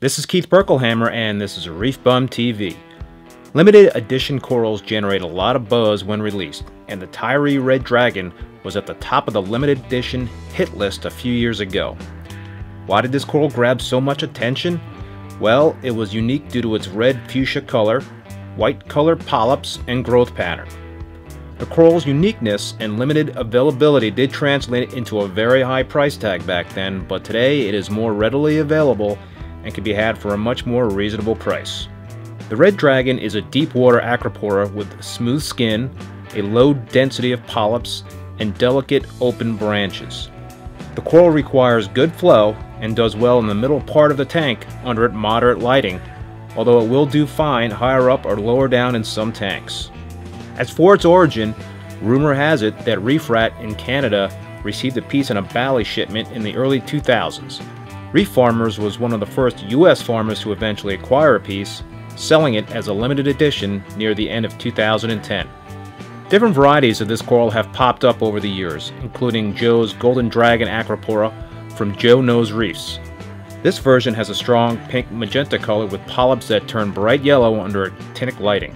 This is Keith Berkelhammer and this is Reef Bum TV. Limited edition corals generate a lot of buzz when released, and the Tyree Red Dragon was at the top of the limited edition hit list a few years ago. Why did this coral grab so much attention? Well, it was unique due to its red fuchsia color, white colored polyps, and growth pattern. The coral's uniqueness and limited availability did translate into a very high price tag back then, but today it is more readily available and can be had for a much more reasonable price. The red dragon is a deep water acropora with smooth skin, a low density of polyps, and delicate open branches. The coral requires good flow and does well in the middle part of the tank under moderate lighting, although it will do fine higher up or lower down in some tanks. As for its origin, rumor has it that Reef Rat in Canada received a piece in a Bali shipment in the early 2000s. Reef Farmers was one of the first U.S. farmers to eventually acquire a piece, selling it as a limited edition near the end of 2010. Different varieties of this coral have popped up over the years, including Joe's Golden Dragon Acropora from Joe Knows Reefs. This version has a strong pink magenta color with polyps that turn bright yellow under actinic lighting.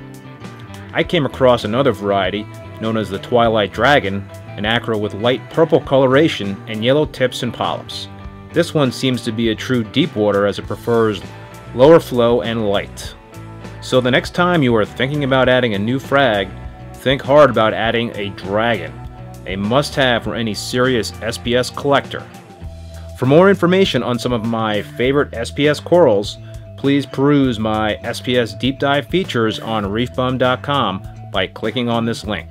I came across another variety known as the Twilight Dragon, an acro with light purple coloration and yellow tips and polyps. This one seems to be a true deep water as it prefers lower flow and light. So the next time you are thinking about adding a new frag, think hard about adding a dragon, a must-have for any serious SPS collector. For more information on some of my favorite SPS corals, please peruse my SPS deep dive features on reefbum.com by clicking on this link.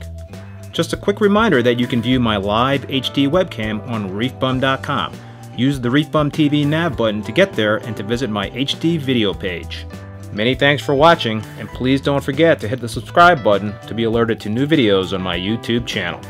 Just a quick reminder that you can view my live HD webcam on reefbum.com. Use the Reefbum TV nav button to get there and to visit my HD video page. Many thanks for watching, and please don't forget to hit the subscribe button to be alerted to new videos on my YouTube channel.